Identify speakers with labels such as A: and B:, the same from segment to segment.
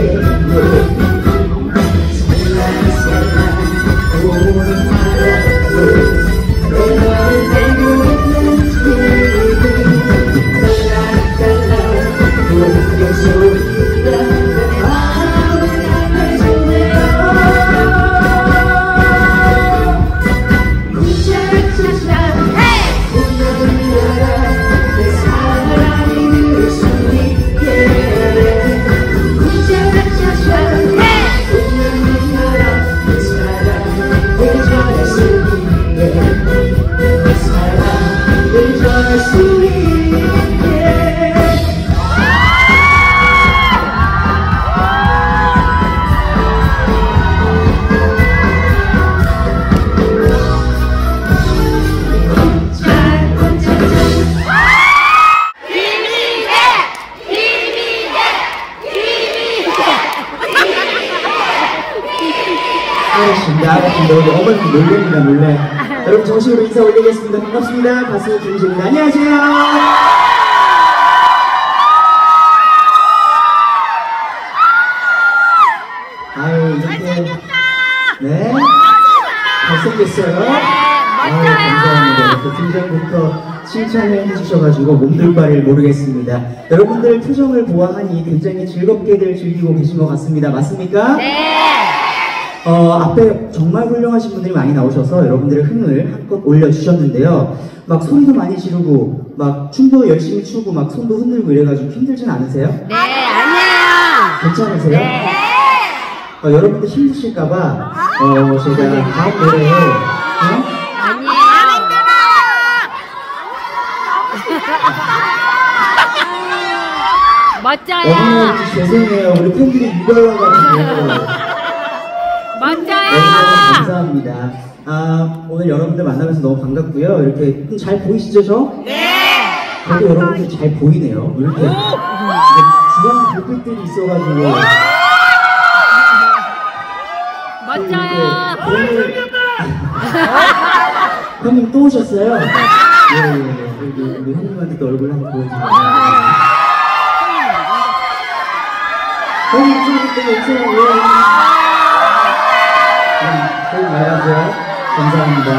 A: Good. 놀랍니다, 놀래. 여러분 정식으로 인사 올리겠습니다. 반갑습니다. 가수 김수입니다. 안녕하세요. 아유, 이렇게. 네. 잘생겼어요. 아유, 감사합니다. 이렇게 등장부터 칭찬을 해주셔가지고 몸둘바를 모르겠습니다. 여러분들 표정을 보아하니 굉장히 즐겁게들 즐기고 계신 것 같습니다. 맞습니까?
B: 네.
A: 어, 앞에 정말 훌륭하신 분들이 많이 나오셔서 여러분들의 흥을 한껏 올려주셨는데요. 막 소리도 많이 지르고, 막 춤도 열심히 추고, 막 손도 흔들고 이래가지고 힘들진 않으세요?
B: 네, 아니에요.
A: 괜찮으세요?
B: 네.
A: 어, 여러분들 힘드실까봐, 어, 제가 다음 노래에, 어?
B: 멋져요.
A: 어머니 죄송해요. 우리 팬들이 유별나가지고.
B: 멋져요.
A: 너무너무 감사합니다. 아, 오늘 여러분들 만나면서 너무 반갑고요. 이렇게 좀 잘 보이시죠, 저?
B: 네.
A: 저도 여러분들 잘 보이네요. 이렇게. 주황 불빛들이 있어가지고.
B: 멋져요.
A: 오늘 형님 또 오셨어요? 예, 예, 예. 우리, 우리 형님한테 또 얼굴 한번 보여주세요. 형님 좀 이따 오세요. 예. 형님 잘 가세요. 감사합니다.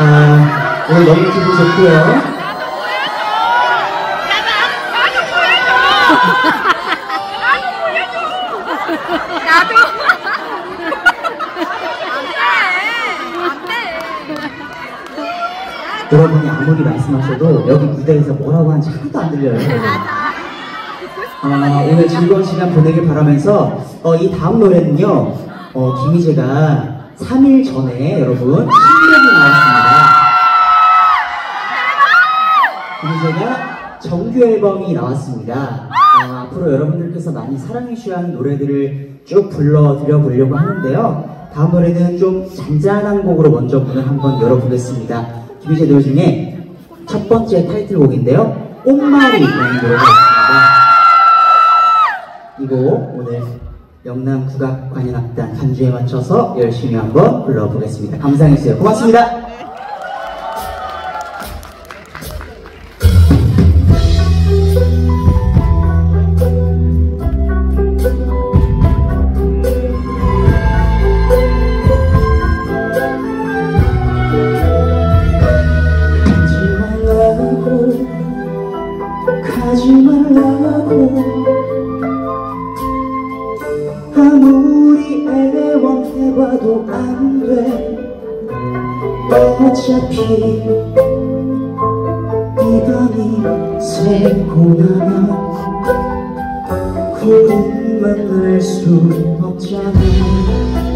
A: 아, 오늘 너무 기분 좋고요. 여러분이 아무리 말씀하셔도 여기 무대에서 뭐라고 하는지 하나도 안 들려요. 아, 오늘 즐거운 시간 보내길 바라면서 어, 이 다음 노래는요, 어, 김희재가 3일 전에 여러분 신곡이 나왔습니다. 김희재가 정규 앨범이 나왔습니다. 어, 앞으로 여러분들께서 많이 사랑해 주셔야 하는 노래들을 쭉 불러드려 보려고 하는데요. 다음 노래는 좀 잔잔한 곡으로 먼저 문을 한번 열어보겠습니다. 김희재 노래 중에 첫 번째 타이틀곡인데요. 꽃말이라는 노래가. 이곡 오늘 영남 국악 관현악단 반주에 맞춰서 열심히 한번 불러보겠습니다. 감상해주세요. 고맙습니다. 우린 만날 수 없잖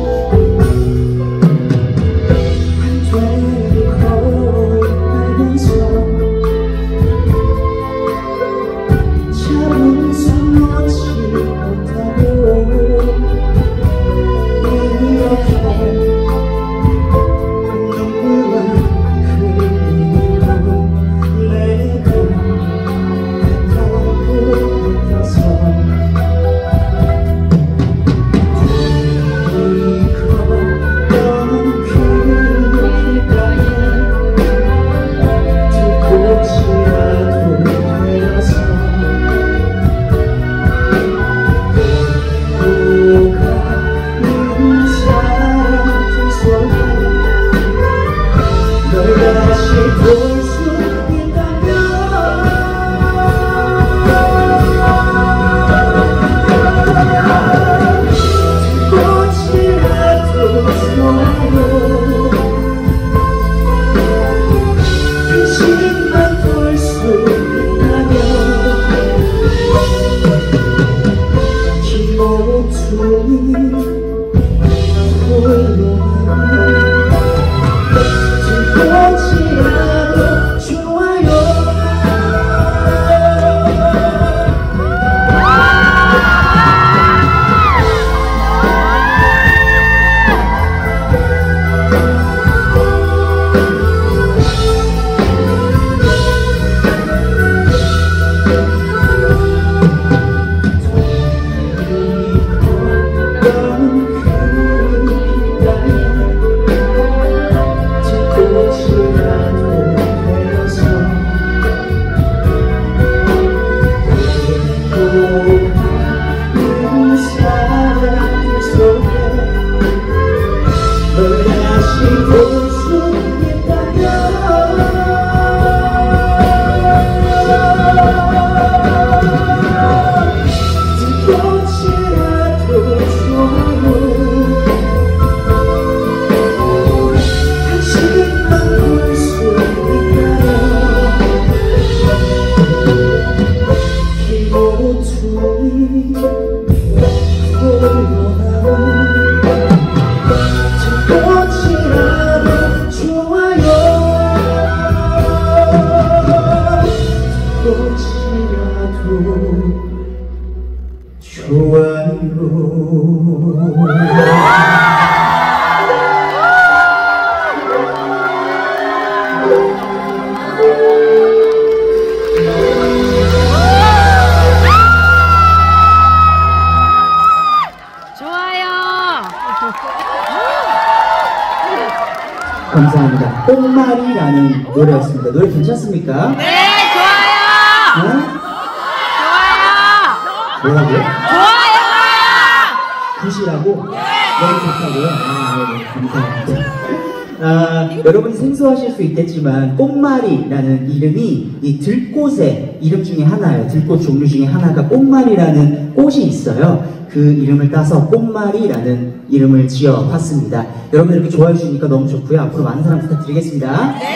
A: 여러분이 생소하실 수 있겠지만 꽃말이라는 이름이 이 들꽃의 이름 중에 하나예요. 들꽃 종류 중에 하나가 꽃말이라는 꽃이 있어요. 그 이름을 따서 꽃말이라는 이름을 지어봤습니다. 여러분 이렇게 좋아해 주시니까 너무 좋고요. 앞으로 많은 사랑 부탁드리겠습니다.
B: 네.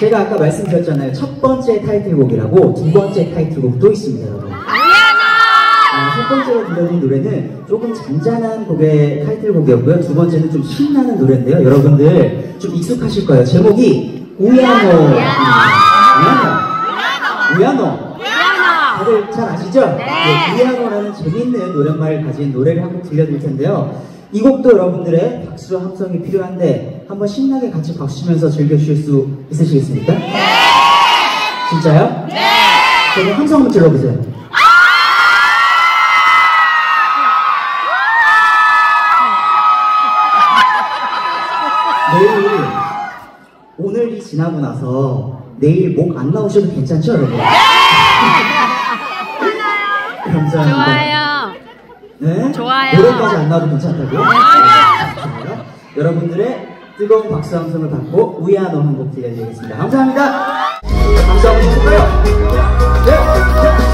A: 제가 아까 말씀드렸잖아요. 첫 번째 타이틀곡이라고 두 번째 타이틀곡도 있습니다, 여러분.
B: 아,
A: 첫 번째로 들려드린 노래는 조금 잔잔한 곡의 타이틀곡이었고요. 두 번째는 좀 신나는 노래인데요. 여러분들 좀 익숙하실 거예요. 제목이 우야노. 우야노. 우야노. 다들 잘 아시죠?
B: 네.
A: 우야노라는 재밌는 노랫말을 가진 노래를 한 곡 들려드릴 텐데요. 이 곡도 여러분들의 박수와 함성이 필요한데 한번 신나게 같이 박수 치면서 즐겨주실 수 있으시겠습니까? 네. 진짜요? 네. 그럼 함성 한번 질러보세요. 내일 지나고 나서 내일 목 안 나오셔도 괜찮죠, 여러분? 감사합니다.
B: 좋아요.
A: 네?
B: 좋아요.
A: 노래까지 안 나와도 괜찮다고요? 좋아요. 여러분들의 뜨거운 박수 함성을 받고 우야노 한곡 들려드리겠습니다. 감사합니다. 쳐볼까요? 네.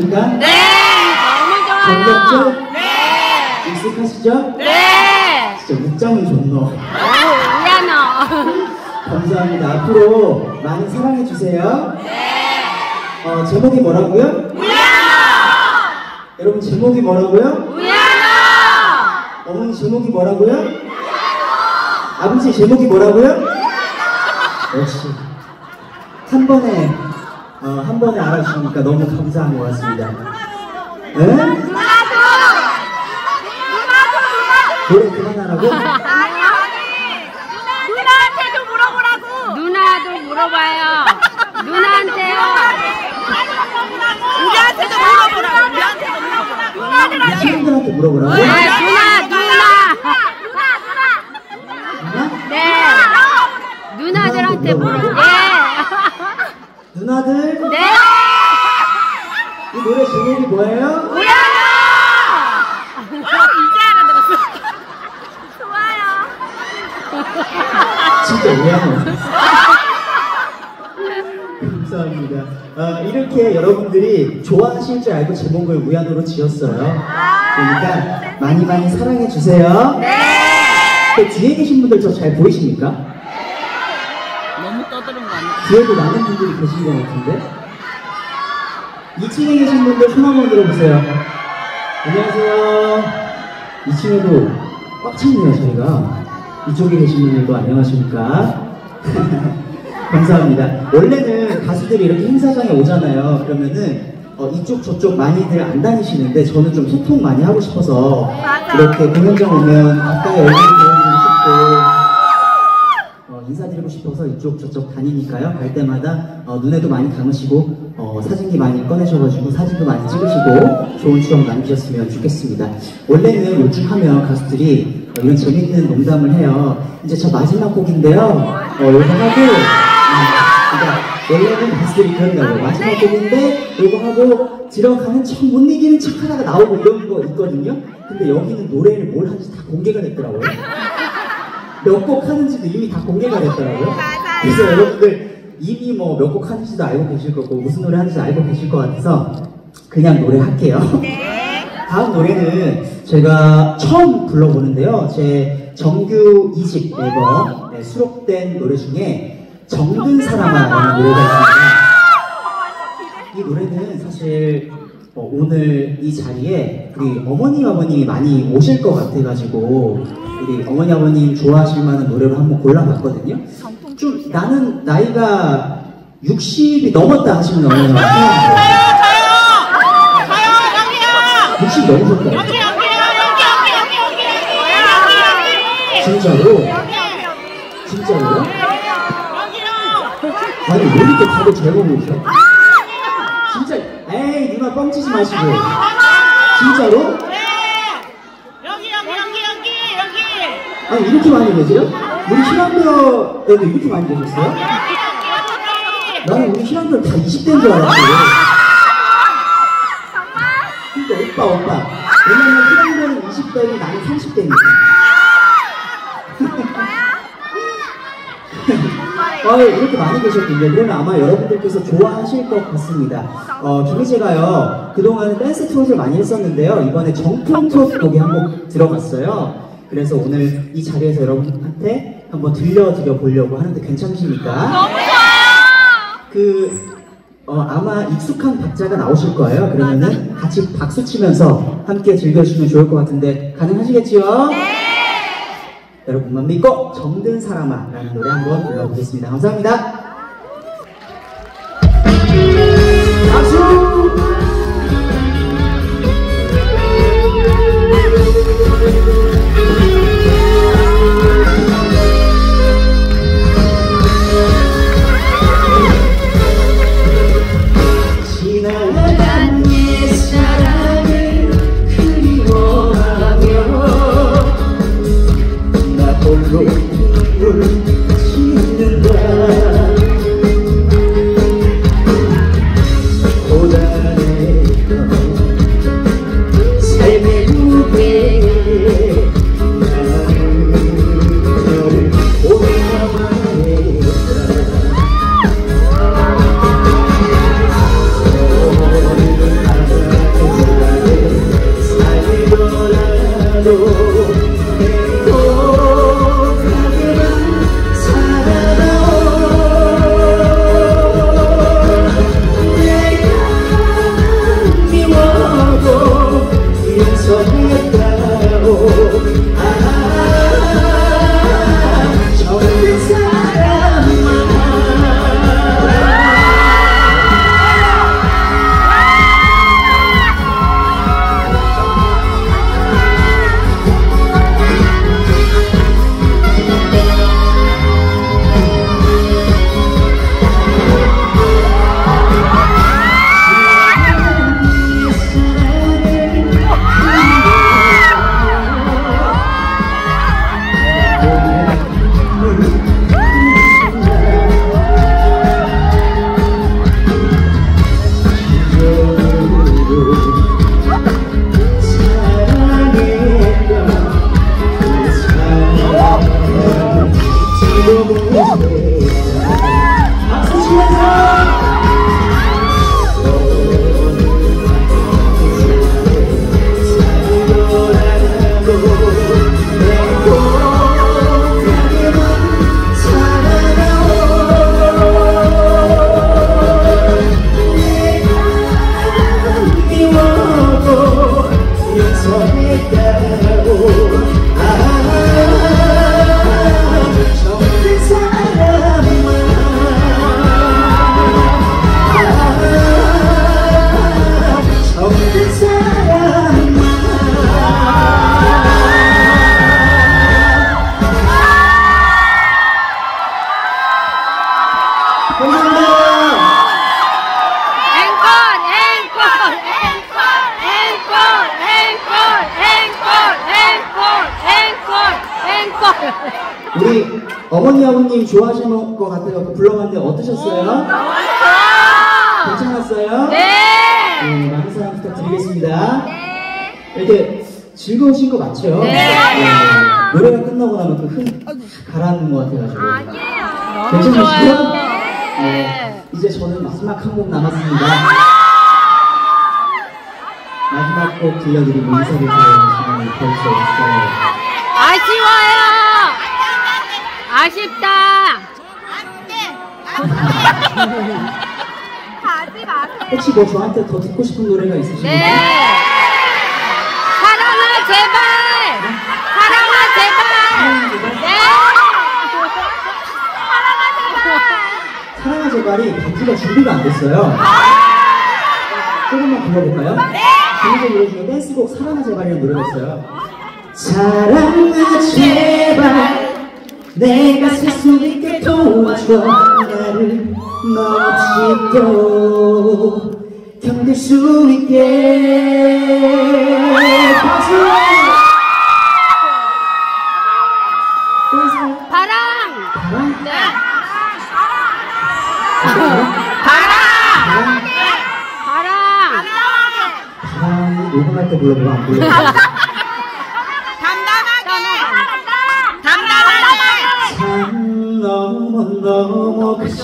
A: 우야노 라는 노래하는데 괜찮으십니까?
B: 네.
A: 반갑죠?
B: 네.
A: 익숙하시죠?
B: 네.
A: 진짜 묵장은 좋노.
B: 오, 우야노.
A: 감사합니다. 앞으로 많이 사랑해 주세요. 네. 어, 제목이 뭐라고요? 여러분 제목이 뭐라고요?
B: 우야노.
A: 어머니 제목이 뭐라고요? 아버지 제목이 뭐라고요? 역시 한 번에 어, 한 번에 알아주시니까 너무 감사한 것 같습니다. 네?
B: 누나도. 누나도.
A: 노래 그만하라고?
B: 아니 아니. 누나한테도 물어보라고. 누나도 물어봐요. 누나한테요.
C: 우리한테도 물어보라고. 우리한테도 물어보라고.
A: 친구들한테 물어보라고?
B: 네, 누나 누나.
A: 누나?
B: 네. 누나들한테 물어. 네.
A: 누나들
B: 네.
A: 이 노래 제목이 뭐예요?
B: 우야노.
C: 이제 알아들었어.
B: 좋아요.
A: 진짜 우연해. 감사합니다. 아, 이렇게 여러분들이 좋아하실 줄 알고 제목을 우연으로 지었어요. 그러니까 많이 많이 사랑해 주세요.
B: 네.
A: 그 뒤에 계신 분들 저 잘 보이십니까?
C: 떠드는 거 아니야?
A: 뒤에도 많은 분들이 계신 것 같은데? 2층에 계신 분들 손 한번 들어보세요. 안녕하세요. 2층에도 꽉 찼네요, 저희가. 이쪽에 계신 분들도 안녕하십니까? 감사합니다. 원래는 가수들이 이렇게 행사장에 오잖아요. 그러면은 어, 이쪽 저쪽 많이들 안 다니시는데 저는 좀 소통 많이 하고 싶어서 이렇게 공연장 오면 가까이 얼굴 보여드리고 싶고 어, 인사드리고 싶어서 이쪽 저쪽 다니니까요. 갈 때마다 어, 눈에도 많이 감으시고 어, 사진기 많이 꺼내셔가지고 사진도 많이 찍으시고 좋은 추억 남기셨으면 좋겠습니다. 원래는 요즘 하면 가수들이 어, 이런 재밌는 농담을 해요. 이제 저 마지막 곡인데요. 어, 요거 하고 음, 그러니까 원래는 가수들이 그런다고 마지막 곡인데 요거 하고 들어가면 참 못 이기는 척 하다가 나오고 이런 거 있거든요. 근데 여기는 노래를 뭘 하는지 다 공개가 됐더라고요. 몇 곡 하는지도 이미 다 공개가 됐더라고요. 그래서 여러분들 이미 뭐 몇 곡 하는지도 알고 계실 거고 무슨 노래 하는지도 알고 계실 것 같아서 그냥 노래 할게요. 다음 노래는 제가 처음 불러보는데요. 제 정규 2집 앨범에 수록된 노래 중에 정든 사람아라는 노래가 있습니다. 이 노래는 사실 어, 오늘 이 자리에 우리 어머니 아버님이 많이 오실 것 같아가지고 우리 어머니 아버님 좋아하실 만한 노래로 한번 골라봤거든요. 좀 나는 나이가 60이 넘었다 하시는 어머니 아버님
C: 저요! 저요! 여기요!
A: 60 넘으셨다.
C: 여기, 여기, 여기, 여기, 여기, 여기!
A: 진짜로? 진짜로요?
C: 여기요!
A: 아니 왜 이렇게 다들 젊어 보이죠? 에이 누나 뻥치지 마시고 진짜로?
C: 네! 여기, 여기, 여기, 여기, 여기!
A: 아니 이렇게 많이 계세요? 우리 희남배에도 이렇게 많이 계셨어요? 나는 우리 희남들 다 20대인 줄 알았어요 그러니까 오빠 오빠 왜냐면 희남배는 20대고 나는 30대니까 어, 이렇게 많이 계셨군요. 그러면 아마 여러분들께서 좋아하실 것 같습니다. 어, 김희재가요, 그동안 댄스 트롯을 많이 했었는데요. 이번에 정통 트롯 곡이 한곡 들어갔어요. 그래서 오늘 이 자리에서 여러분한테 한번 들려드려 보려고 하는데 괜찮으십니까?
B: 너무 좋아요.
A: 그, 어, 아마 익숙한 박자가 나오실 거예요. 그러면은 같이 박수 치면서 함께 즐겨주시면 좋을 것 같은데, 가능하시겠지요?
B: 네.
A: 여러분만 믿고 정든 사람아 라는 노래 한번 불러보겠습니다. 감사합니다. 부탁드리겠습니다. 이렇게 즐거우신 거 맞죠?
B: 네.
A: 노래가 끝나고 나면 그흥 가라앉는 것 같아가지고.
B: 너무
A: 괜찮으시죠? 네.
B: 네.
A: 이제 저는 마지막 한 곡 남았습니다. 마지막 곡 들려드리고 인사를 드려야 시간이 벌써 왔어요.
B: 아쉬워요. 아쉽다.
C: 마세요.
A: 혹시 뭐 저한테 더 듣고 싶은 노래가 있으신가요?
B: 네. 사랑아 제발. 사랑아 제발. 네.
A: 사랑아 제발이 반지가 준비가 안 됐어요. 조금만 불러볼까요? 네! 김희재 노래 중에 댄스곡 사랑아 제발이라는 노래가 있어요. 사랑아 제발 내가 살수 있게 도와줘 나를 너 없이 또 견딜 수 있게 박수!
B: 바람.
A: 바람?
B: 네.
A: 바람?
B: 바람.
A: 바람 녹음할 때 불러보고 안 불러보고 산 넘어 넘어가시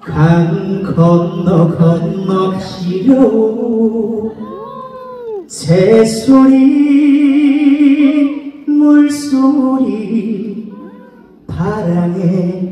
A: 려강 건너 건너가시려 새소리 물소리 바람에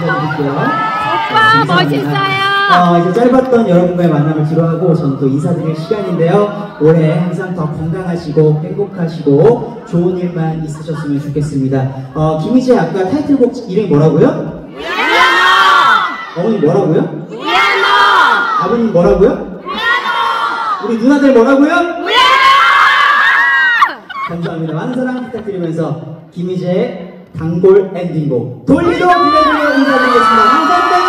A: 들려드릴게요.
B: 오빠 멋있어요.
A: 어, 이제 짧았던 여러분과의 만남을 뒤로하고 저는 또 인사드릴 시간인데요. 올해 항상 더 건강하시고 행복하시고 좋은 일만 있으셨으면 좋겠습니다. 어, 김희재 아까 타이틀곡 이름이 뭐라고요? 어머니 뭐라고요?
B: 미안해.
A: 아버님 뭐라고요? 우리 누나들 뭐라고요? 감사합니다. 많은 사랑 부탁드리면서 김희재의 단골 엔딩곡 돌리도 들려드려 인사드리겠습니다. 감사합니다.